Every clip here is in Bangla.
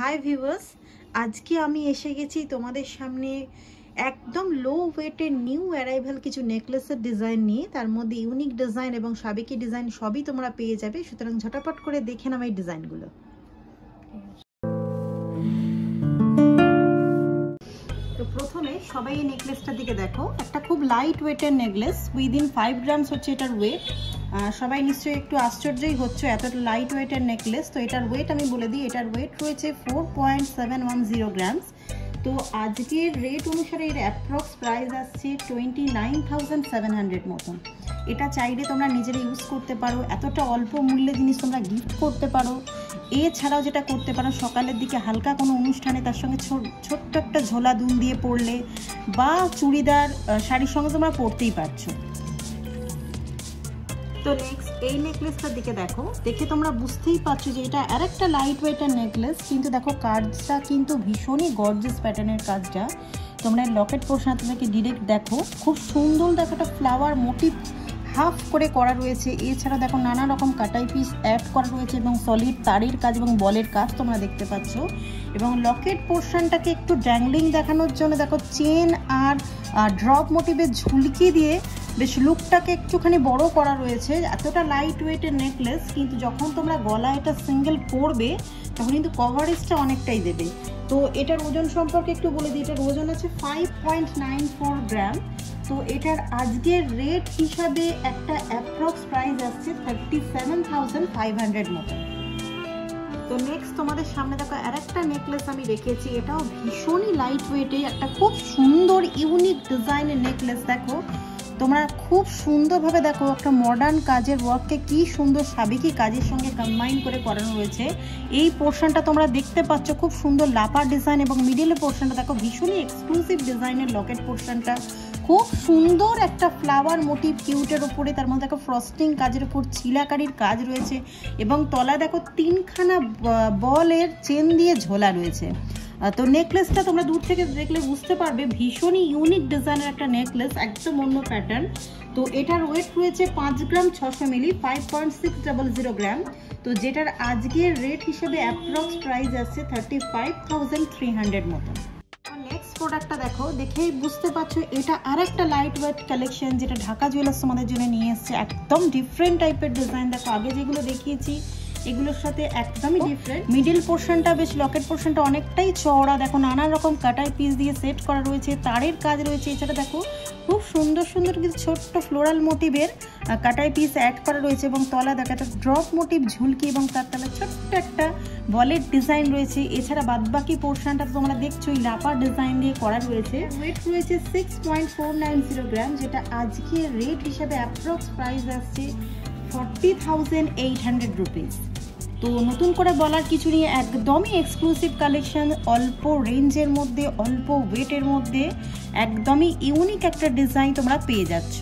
হাই ভিউয়ার্স, আজকে আমি এসে গেছি তোমাদের সামনে একদম লো ওয়েটের নিউ অ্যারাইভাল কিছু নেকলেসের ডিজাইন নিয়ে। তার মধ্যে ইউনিক ডিজাইন এবং সাবেকি ডিজাইন সবই তোমরা পেয়ে যাবে। সুতরাং ঝটাপট করে দেখে নাও এই ডিজাইনগুলো তো প্রথমে সবাই এই নেকলেসটার দিকে দেখো। একটা খুব লাইট ওয়েটের নেকলেস উইদিন ফাইভ গ্রামস হচ্ছে এটার ওয়েট সবাই নিশ্চয়ই একটু আশ্চর্যই হচ্ছে এতটা লাইট ওয়েটের নেকলেস তো এটার ওয়েট আমি বলে দিই, এটার ওয়েট রয়েছে four point seven one zero grams তো আজকের রেট অনুসারে এর অ্যাপ্রক্স প্রাইস আসছে twenty nine thousand seven hundred মতন। এটা চাইলে তোমরা নিজেরা ইউজ করতে পারো, এতটা অল্প মূল্যে জিনিস তোমরা গিফট করতে পারো। এছাড়াও যেটা করতে পারো, সকালের দিকে হালকা কোনো অনুষ্ঠানে তার সঙ্গে ছোট্ট একটা ঝোলা দুল দিয়ে পরলে বা চুড়িদার শাড়ির সঙ্গে তোমরা পরতেই পারছ। তো নেক্সট এই নেকলেসটার দিকে দেখো, দেখে তোমরা বুঝতেই পারছ যে এটা আর একটা লাইট ওয়েটের নেকলেস কিন্তু দেখো কাজটা কিন্তু ভীষণই গর্জেস প্যাটার্নের কাজটা। তোমরা লকেট পোর্শন তোমাকে ডিরেক্ট দেখো, খুব সুন্দর দেখো একটা ফ্লাওয়ার মোটিভ হাফ করে করা রয়েছে। এছাড়া দেখো নানা রকম কাটাই পিস অ্যাড করা রয়েছে এবং সলিড তারের কাজ এবং বলের কাজ তোমরা দেখতে পাচ্ছ। এবং লকেট পোর্শনটাকে একটু ড্যাংলিং দেখানোর জন্য দেখো চেন আর ড্রপ মোটিভের ঝুলকি দিয়ে বেশ লুকটাকে একটুখানি বড় করা রয়েছে। এতটা লাইট ওয়েটের নেকলেস কিন্তু যখন তোমরা গলা এটা সিঙ্গেল পরবে, তখন কিন্তু কভারেজটা অনেকটাই দেবে। তো এটার ওজন সম্পর্কে একটু বলে দিই, এটার ওজন আছে ফাইভ গ্রাম তো এটার আজকের রেট হিসাবে একটা অ্যাপ্রক্স প্রাইস আসছে থার্টি সেভেন মতো। তো নেক্সট তোমাদের সামনে দেখো আর একটা নেকলেস আমি রেখেছি, এটাও ভীষণই লাইট ওয়েটে একটা খুব সুন্দর ইউনিক ডিজাইনের নেকলেস দেখো। তোমরা খুব সুন্দরভাবে দেখো একটা মডার্ন কাজের ওয়ার্ককে কি সুন্দর সাবেকি কাজের সঙ্গে কম্বাইন করে করানো রয়েছে এই পোর্শনটা তোমরা দেখতে পাচ্ছ, খুব সুন্দর লাপার ডিজাইন এবং মিডিলের পোর্শনটা দেখো ভীষণই এক্সক্লুসিভ ডিজাইনের লকেট পোর্শনটা খুব সুন্দর একটা ফ্লাওয়ার মোটিভ কিউটের ওপরে তার মধ্যে দেখো ফ্রস্টিং কাজের উপর ছিলাকারির কাজ রয়েছে এবং তলা দেখো তিনখানা বলের চেন দিয়ে ঝোলা রয়েছে। তো নেকলেসটা তোমরা দূর থেকে দেখলে বুঝতে পারবে, ভীষণই ইউনিক ডিজাইনের একটা নেকলেস একদম অন্য প্যাটার্ন তো এটার ওয়েট রয়েছে পাঁচ গ্রাম ছশো মিলি ফাইভ গ্রাম তো যেটার আজকের রেট হিসেবে অ্যাপ্রক্স প্রাইস আছে thirty five thousand three hundred মতন প্রোডাক্টটা দেখো, দেখেই বুঝতে পারছ, এটা আর একটা লাইট ওয়েট কালেকশন যেটা ঢাকা জুয়েলার্স তোমাদের জন্য নিয়ে এসছে। একদম ডিফারেন্ট টাইপের ডিজাইন দেখো, আগে যেগুলো দেখিয়েছি এগুলোর সাথে একদমই ডিফারেন্ট মিডিল পোর্শনটা বেশ লকেট পোর্শনটা অনেকটাই চওড়া। দেখো নানা রকম কাটাই পিস দিয়ে সেট করা রয়েছে, তারের কাজ রয়েছে। এছাড়া দেখো, খুব সুন্দর সুন্দর কিছু ছোট্ট ফ্লোরাল মোটিভের কাটাই পিস অ্যাড করা রয়েছে এবং তলা দেখো, একটা ড্রপ মোটিভ ঝুলকি এবং তার তলা ছোট্ট একটা বলের ডিজাইন রয়েছে। এছাড়া বাদবাকি পোর্শনটা তোমরা দেখছ এই লাপার ডিজাইন দিয়ে করা রয়েছে। ওয়েট রয়েছে six point four nine zero gram যেটা আজকে রেট হিসাবে অ্যাপ্রক্স প্রাইস আসছে forty thousand eight hundred rupees তো নতুন করে বলার কিছু নিয়ে একদমই এক্সক্লুসিভ কালেকশন অল্প রেঞ্জের মধ্যে, অল্প ওয়েটের মধ্যে, একদমই ইউনিক একটা ডিজাইন তোমরা পেয়ে যাচ্ছ।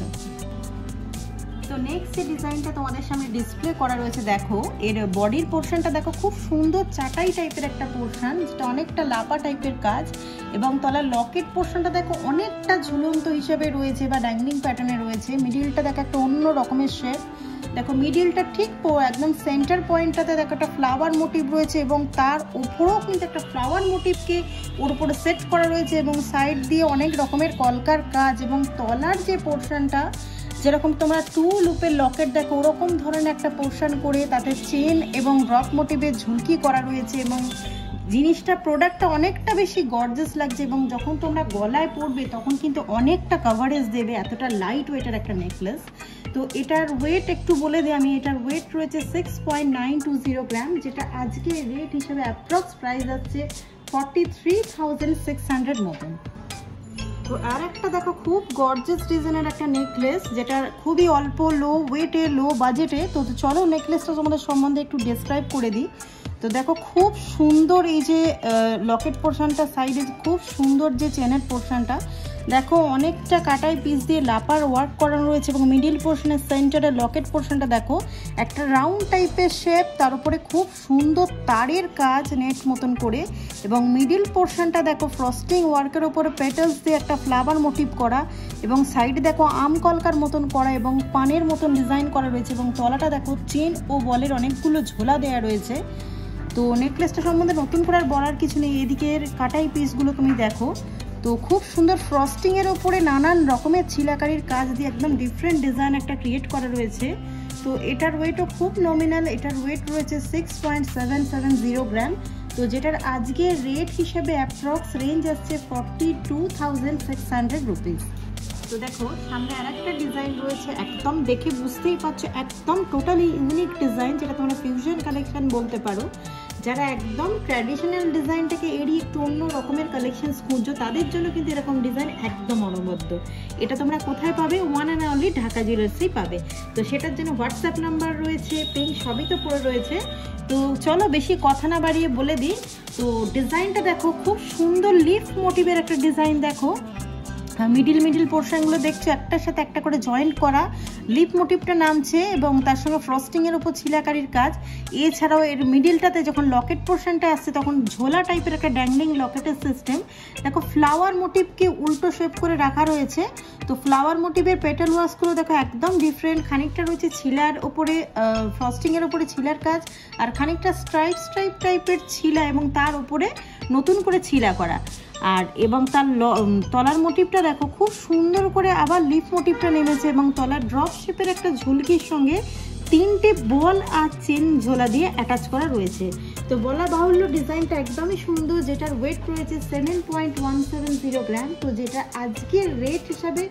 তো নেক্সট যে ডিজাইনটা তোমাদের সামনে ডিসপ্লে করা রয়েছে, দেখো, এর বডির পোর্শনটা দেখো, খুব সুন্দর চাটাই টাইপের একটা পোর্শন যেটা অনেকটা লাপা টাইপের কাজ, এবং তলার লকেট পোর্শনটা দেখো, অনেকটা ঝুলন্ত হিসেবে রয়েছে বা ড্যাংলিং প্যাটার্নে রয়েছে মিডিলটা দেখো একটা অন্য রকমের শেপ দেখো মিডিলটা ঠিক একদম সেন্টার পয়েন্টটাতে দেখো একটা ফ্লাওয়ার মোটিভ রয়েছে এবং তার উপরেও কিন্তু একটা ফ্লাওয়ার মোটিভকে ওর উপরে সেট করা রয়েছে এবং সাইড দিয়ে অনেক রকমের কলকার কাজ এবং তলার যে পোর্শনটা যেরকম তোমরা টু লুপের লকেট দেখো, ওরকম ধরনের একটা পোর্শন করে তাতে চেন এবং রক মোটিভের ঝুলকি করা রয়েছে এবং জিনিসটা প্রোডাক্টটা অনেকটা বেশি গর্জেস লাগছে এবং যখন তোমরা গলায় পড়বে তখন কিন্তু অনেকটা কভারেজ দেবে, এতটা লাইট ওয়েটের একটা নেকলেস তো এটার ওয়েট একটু বলে দিই আমি এটার ওয়েট রয়েছে সিক্স গ্রাম যেটা আজকে রেট হিসেবে অ্যাপ্রক্স প্রাইস আছে ফর্টি থ্রি মতন। তো আর একটা দেখো, খুব গর্জেস ডিজাইনের একটা নেকলেস যেটা খুবই অল্প লো ওয়েটে লো বাজেটে তো চলো নেকলেসটা তোমাদের সম্বন্ধে একটু ডেসক্রাইব করে দিই। তো দেখো, খুব সুন্দর এই যে লকেট পোর্শনটা সাইডে খুব সুন্দর যে চেনের পোর্শনটা দেখো, অনেকটা কাটাই পিস দিয়ে লাপার ওয়ার্ক করানো রয়েছে এবং মিডিল পোর্শনের সেন্টারে লকেট পোর্শনটা দেখো, একটা রাউন্ড টাইপের শেপ তার উপরে খুব সুন্দর তারের কাজ নেট মতন করে এবং মিডিল পোর্শনটা দেখো ফ্রস্টিং ওয়ার্কের উপরে পেটেলস দিয়ে একটা ফ্লাওয়ার মোটিভ করা এবং সাইডে দেখো, আম কলকার মতন করা এবং পানের মতন ডিজাইন করা রয়েছে এবং তলাটা দেখো চেন ও বলের অনেকগুলো ঝোলা দেয়া রয়েছে। তো নেকলেসটা সম্বন্ধে নতুন করে আর বলার কিছু নেই, এদিকের কাটাই পিসগুলো তুমি দেখো। তো খুব সুন্দর ফ্রস্টিংয়ের ওপরে নানান রকমের ছিলাকারির কাজ দিয়ে একদম ডিফারেন্ট ডিজাইন একটা ক্রিয়েট করা রয়েছে। তো এটার ওয়েটও খুব নমিনাল এটার ওয়েট রয়েছে six point seven seven zero gram তো যেটার আজকে রেট হিসেবে অ্যাপ্রক্স রেঞ্জ আসছে forty two thousand six hundred rupees তো দেখো, সামনে আর একটা ডিজাইন রয়েছে, একদম দেখে বুঝতেই পারছ, একদম টোটালি ইউনিক ডিজাইন যেটা তোমরা ফিউশন কালেকশন বলতে পারো। যারা একদম ট্র্যাডিশনাল ডিজাইনটাকে এড়িয়ে একটু অন্য রকমের কালেকশন খুঁজছো, তাদের জন্য কিন্তু এরকম ডিজাইন একদম অনবদ্য। এটা তোমরা কোথায় পাবে? ওয়ান অ্যান্ড অনলি ঢাকা জুয়েলার্সেই পাবে। তো সেটার জন্য হোয়াটসঅ্যাপ নাম্বার রয়েছে পিন সবই তো পড়ে রয়েছে। তো চলো বেশি কথা না বাড়িয়ে বলে দিই। তো ডিজাইনটা দেখো, খুব সুন্দর লিফ মোটিভের একটা ডিজাইন দেখো। মিডিল মিডিল পোর্শনগুলো দেখছ, একটার সাথে একটা করে জয়েন্ট করা। লিপ মোটিভটা নামছে এবং তার সঙ্গে ফ্রস্টিংয়ের উপর ছিলাকারির কাজ। এছাড়াও এর মিডিলটাতে যখন লকেট পোর্শনটা আসছে, তখন ঝোলা টাইপের একটা ড্যাংলিং লকেটের সিস্টেম দেখো ফ্লাওয়ার মোটিভকে উল্টো শেপ করে রাখা রয়েছে। তো ফ্লাওয়ার মোটিভের পেটাল ওয়াশগুলো দেখো, একদম ডিফারেন্ট খানিকটা রয়েছে ছিলার ওপরে ফ্রস্টিংয়ের ওপরে ছিলার কাজ, আর খানিকটা স্ট্রাইপ স্ট্রাইপ টাইপের ছিলা এবং তার উপরে নতুন করে ছিলা করা। আর এবং তার তলার মোটিভটা দেখো, খুব সুন্দর করে আবার লিফ মোটিভটা নেমেছে এবং তলার ড্রপ শেপের একটা ঝুলকির সঙ্গে তিনটে বল আর চেন ঝোলা দিয়ে অ্যাটাচ করা রয়েছে। তো বলা বাহুল্য ডিজাইনটা একদমই সুন্দর, যেটার ওয়েট রয়েছে seven point one seven zero gram তো যেটা আজকের রেট হিসাবে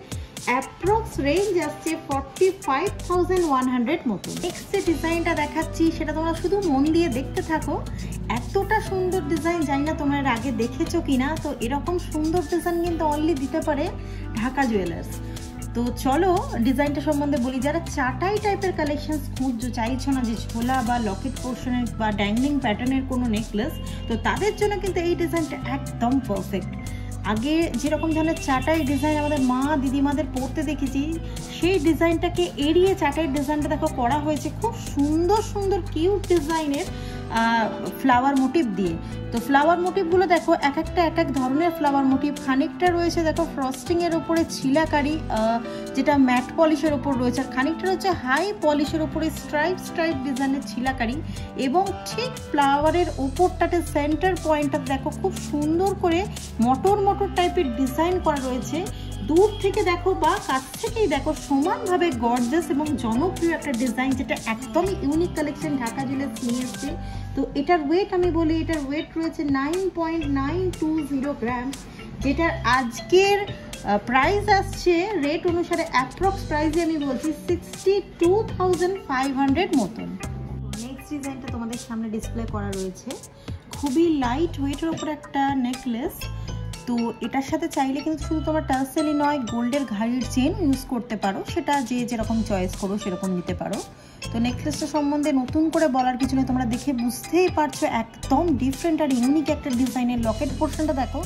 অ্যাপ্রক্স রেঞ্জ আসছে forty five thousand one hundred মতো নেক্সট যে ডিজাইনটা দেখাচ্ছি, সেটা তোমরা শুধু মন দিয়ে দেখতে থাকো। এতটা সুন্দর ডিজাইন জানি না তোমরা এর আগে দেখেছ কিনা, তো এরকম সুন্দর ডিজাইন কিন্তু অনলি দিতে পারে ঢাকা জুয়েলার্স তো চলো ডিজাইনটা সম্বন্ধে বলি, যারা চাটাই টাইপের কালেকশন খুঁজছো, চাইছো না যে ঝোলা বা লকেট পোর্শনের বা ড্যাংলিং প্যাটার্নের কোনো নেকলেস তো তাদের জন্য কিন্তু এই ডিজাইনটা একদম পারফেক্ট আগে যেরকম ধরনের চাটাই ডিজাইন আমাদের মা, দিদিমাদের পড়তে দেখেছি, সেই ডিজাইনটাকে এড়িয়ে চাটাই ডিজাইনটা দেখো করা হয়েছে। খুব সুন্দর সুন্দর কিউট ডিজাইনের ফ্লাওয়ার মোটিভ দিয়ে। তো ফ্লাওয়ার মোটিভগুলো দেখো, এক একটা এক এক ধরনের ফ্লাওয়ার মোটিভ খানিকটা রয়েছে দেখো ফ্রস্টিংয়ের ওপরে ছিলাকারি যেটা ম্যাট পলিশের ওপর রয়েছে। আর খানিকটা রয়েছে হাই পলিশের ওপরে স্ট্রাইপ স্ট্রাইপ ডিজাইনের ছিলাকারি। এবং ঠিক ফ্লাওয়ারের ওপরটাতে সেন্টার পয়েন্টটা দেখো খুব সুন্দর করে মটর মটর টাইপের ডিজাইন করা রয়েছে। দূর থেকে দেখো বা কাছ থেকেই দেখো সমানভাবে গর্জাস এবং জনপ্রিয় একটা ডিজাইন যেটা একদমই ইউনিক কালেকশন ঢাকা জুয়েলার্স নিয়ে এসছে। তো এটার ওয়েট আমি বলি, এটার ওয়েট রয়েছে nine point nine two zero gram যেটার আজকের প্রাইস আসছে রেট অনুসারে অ্যাপ্রক্স প্রাইসে আমি বলছি sixty two thousand five hundred মতন। নেক্সট ডিজাইনটা তোমাদের সামনে ডিসপ্লে করা রয়েছে। খুবই লাইট ওয়েটের ওপর একটা নেকলেস তো এটার সাথে চাইলে কিন্তু শুধু তোমার টার্সেলই নয়, গোল্ডের ঘাড়ির চেন ইউজ করতে পারো। সেটা যে যেরকম চয়েস করো, সেরকম নিতে পারো। তো নেকলেসটা সম্বন্ধে নতুন করে বলার কিছু নেই, তোমরা দেখে বুঝতেই পারছ একদম ডিফারেন্ট আর ইউনিক একটা ডিজাইনের লকেট পোর্শনটা দেখো।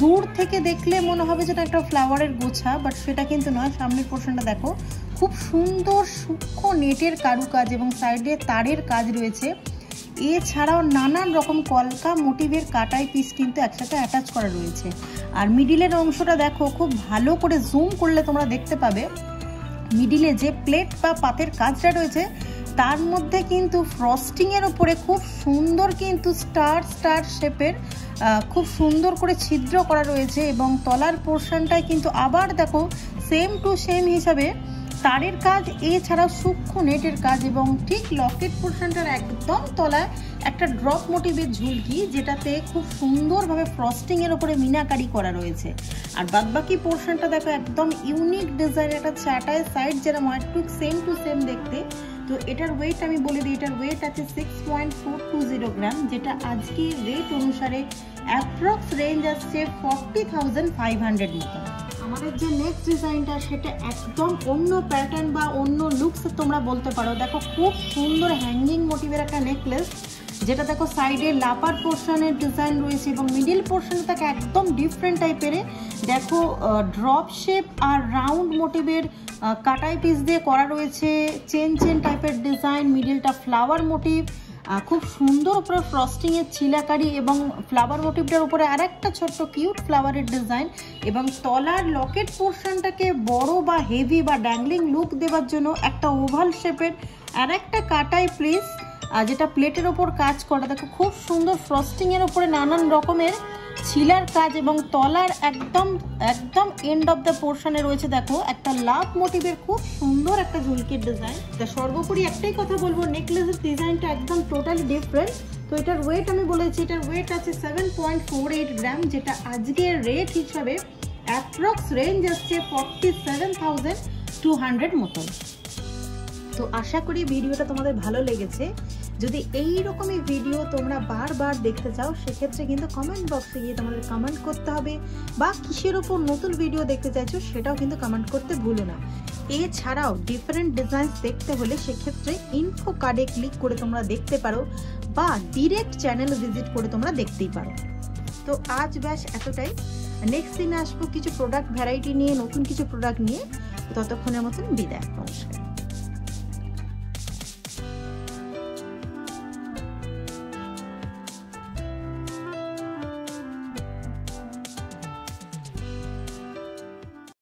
দূর থেকে দেখলে মনে হবে যেটা একটা ফ্লাওয়ারের গোছা বাট সেটা কিন্তু নয়, সামনের পোর্শনটা দেখো। খুব সুন্দর সূক্ষ্ম নেটের কারুকাজ এবং সাইডে তারের কাজ রয়েছে। এছাড়াও নানান রকম কলকা মোটিভের কাটাই পিস কিন্তু একসাথে অ্যাটাচ করা রয়েছে। আর মিডিলের অংশটা দেখো, খুব ভালো করে জুম করলে তোমরা দেখতে পাবে। মিডিলে যে প্লেট বা পাতের কাজটা রয়েছে, তার মধ্যে কিন্তু ফ্রস্টিংয়ের ওপরে খুব সুন্দর কিন্তু স্টার স্টার শেপের খুব সুন্দর করে ছিদ্র করা রয়েছে এবং তলার পোর্শনটায় কিন্তু আবার দেখো সেম টু সেম হিসাবে তারের কাজ, এছাড়াও সূক্ষ্ম নেটের কাজ এবং ঠিক লকেট পোর্শনটার একদম তলায় একটা ড্রপ মোটিভের ঝুলকি যেটাতে খুব সুন্দরভাবে ফ্রস্টিংয়ের ওপরে মিনাকারি করা রয়েছে। আর বাদবাকি পোর্শনটা দেখো, একদম ইউনিক ডিজাইন একটা চাটায় সাইড যেরকম একটু সেম টু সেম দেখতে। তো এটার ওয়েট আমি বলে দিই, এটার ওয়েট আছে six point four two zero gram যেটা আজকে রেট অনুসারে অ্যাপ্রক্স রেঞ্জ আসছে ফর্টি থাউজেন্ড ফাইভ হান্ড্রেড আমাদের যে নেক্সট ডিজাইনটা সেটা একদম অন্য প্যাটার্ন বা অন্য লুকস তোমরা বলতে পারো। দেখো, খুব সুন্দর হ্যাঙ্গিং মোটিভের একটা নেকলেস যেটা দেখো সাইডে লাপার পোর্শনের ডিজাইন রয়েছে এবং মিডিল পোর্শনে থাকে একদম ডিফারেন্ট টাইপের দেখো ড্রপ শেপ আর রাউন্ড মোটিভের কাটাই পিস দিয়ে করা রয়েছে। চেন চেন টাইপের ডিজাইন মিডিলটা ফ্লাওয়ার মোটিভ খুব সুন্দর উপরে ফ্রস্টিংয়ের চিলাকারি এবং ফ্লাওয়ার মোটিভটার উপরে আর একটা ছোট্ট কিউট ফ্লাওয়ারের ডিজাইন এবং তলার লকেট পোর্শনটাকে বড় বা হেভি বা ড্যাংলিং লুক দেওয়ার জন্য একটা ওভাল শেপের আর একটা কাটাই প্লিজ যেটা প্লেটের ওপর কাজ করা। দেখো, খুব সুন্দর ফ্রস্টিংয়ের ওপরে নানান রকমের ছিলার কাজ এবং তলার একদম একদম এন্ড অফ দ্য পোর্শনে রয়েছে, দেখো, একটা লাভ মোটিভের খুব সুন্দর একটা ঝুলকির ডিজাইন তা সর্বোপরি একটাই কথা বলব নেকলেসের ডিজাইনটা একদম টোটালি ডিফারেন্ট তো এটার ওয়েট আমি বলেছি, এটার ওয়েট আছে seven point four eight gram যেটা আজকের রেট হিসাবে অ্যাপ্রক্স রেঞ্জ আসছে forty seven thousand two hundred মতন। তো আশা করি ভিডিওটা তোমাদের ভালো লেগেছে। যদি এই রকমই ভিডিও তোমরা বারবার দেখতে চাও, সেক্ষেত্রে কিন্তু কমেন্ট বক্সে গিয়ে তোমাদের কমেন্ট করতে হবে বা কিসের ওপর নতুন ভিডিও দেখতে চাইছো, সেটাও কিন্তু কমেন্ট করতে ভুলো না। এছাড়াও ডিফারেন্ট ডিজাইন দেখতে হলে সেক্ষেত্রে ইনফো কার্ডে ক্লিক করে তোমরা দেখতে পারো বা ডিরেক্ট চ্যানেল ভিজিট করে তোমরা দেখতেই পারো। তো আজ ব্যাস এতটাই। নেক্সট দিনে আসব কিছু প্রোডাক্ট ভ্যারাইটি নিয়ে, নতুন কিছু প্রোডাক্ট নিয়ে। ততক্ষণের মতন বিদায়। নমস্কার।